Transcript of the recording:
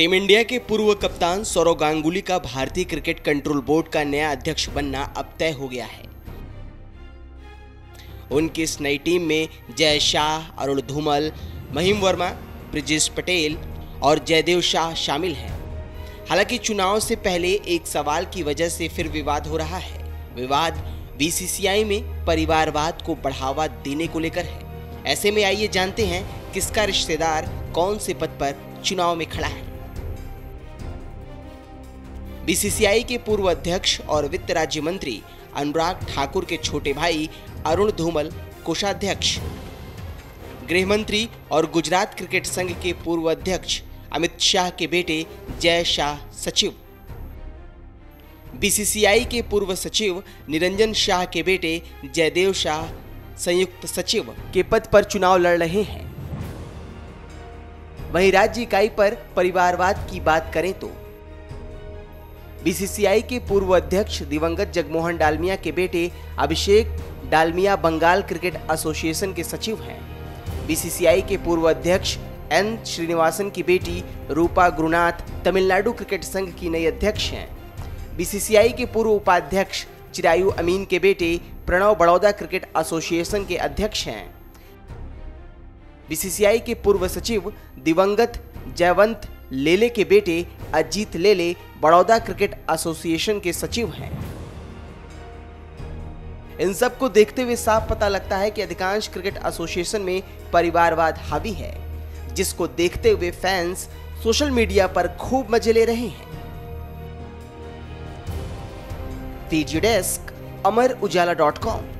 Team India के पूर्व कप्तान सौरव गांगुली का भारतीय क्रिकेट कंट्रोल बोर्ड का नया अध्यक्ष बनना अब तय हो गया है। उनकी इस नई टीम में जय शाह, अरुण धूमल, महिम वर्मा, ब्रिजेश पटेल और जयदेव शाह शामिल हैं। हालाँकि चुनाव से पहले एक सवाल की वजह से फिर विवाद हो रहा है। विवाद बीसीसीआई में परिवारवाद को बढ़ावा देने को लेकर है। ऐसे में आइए जानते हैं किसका रिश्तेदार कौन से पद पर चुनाव में खड़ा है। बीसीसीआई के पूर्व अध्यक्ष और वित्त राज्य मंत्री अनुराग ठाकुर के छोटे भाई अरुण धूमल, कोषाध्यक्ष गृह मंत्री और गुजरात क्रिकेट संघ के पूर्व अध्यक्ष अमित शाह के बेटे जय शाह सचिव। बीसीसीआई के पूर्व सचिव निरंजन शाह के बेटे जयदेव शाह, संयुक्त सचिव के पद पर चुनाव लड़ रहे हैं। वहीं राज्य इकाई पर परिवारवाद की बात करें तो बीसीसीआई के पूर्व अध्यक्ष दिवंगत जगमोहन डालमिया के बेटे अभिषेक डालमिया बंगाल क्रिकेट एसोसिएशन के सचिव हैं। बीसीसीआई के पूर्व अध्यक्ष एन श्रीनिवासन की बेटी रूपा गुरुनाथ तमिलनाडु क्रिकेट संघ की नई अध्यक्ष हैं। बीसीसीआई के पूर्व उपाध्यक्ष चिरायु अमीन के बेटे प्रणव बड़ौदा क्रिकेट एसोसिएशन के अध्यक्ष हैं। बीसीसीआई के पूर्व सचिव दिवंगत जयवंत लेले के बेटे अजीत लेले बड़ौदा क्रिकेट एसोसिएशन के सचिव हैं। इन सबको देखते हुए साफ़ पता लगता है कि अधिकांश क्रिकेट एसोसिएशन में परिवारवाद हावी है, जिसको देखते हुए फैंस सोशल मीडिया पर खूब मज़े ले रहे हैं। Desk Amar Ujala dot com.